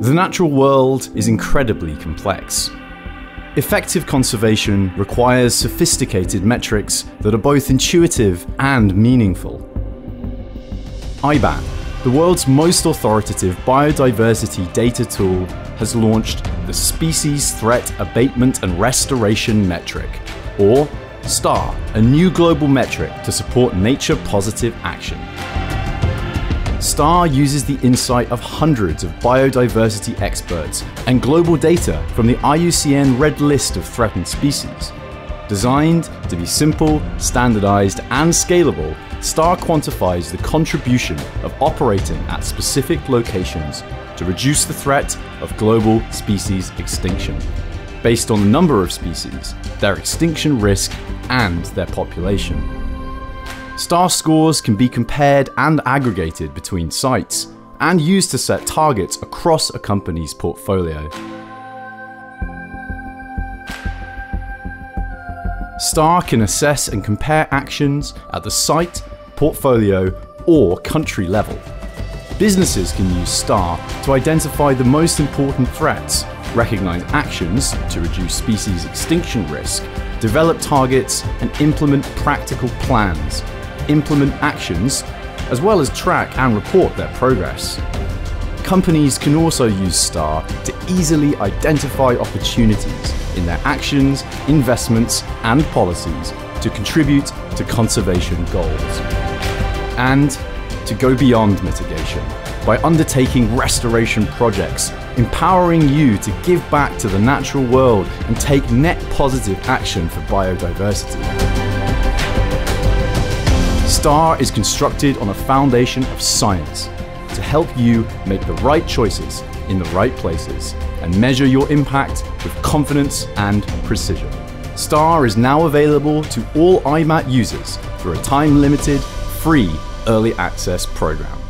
The natural world is incredibly complex. Effective conservation requires sophisticated metrics that are both intuitive and meaningful. IBAT, the world's most authoritative biodiversity data tool, has launched the Species Threat Abatement and Restoration Metric, or STAR, a new global metric to support nature positive action. STAR uses the insight of hundreds of biodiversity experts and global data from the IUCN Red List of Threatened Species. Designed to be simple, standardized, and scalable, STAR quantifies the contribution of operating at specific locations to reduce the threat of global species extinction, based on the number of species, their extinction risk, and their population. Star scores can be compared and aggregated between sites and used to set targets across a company's portfolio. STAR can assess and compare actions at the site, portfolio, or country level. Businesses can use STAR to identify the most important threats, recognize actions to reduce species extinction risk, develop targets, and implement practical plans implement actions, as well as track and report their progress. Companies can also use STAR to easily identify opportunities in their actions, investments, and policies to contribute to conservation goals. And to go beyond mitigation by undertaking restoration projects, empowering you to give back to the natural world and take net positive action for biodiversity. STAR is constructed on a foundation of science to help you make the right choices in the right places and measure your impact with confidence and precision. STAR is now available to all IBAT users through a time limited, free early access program.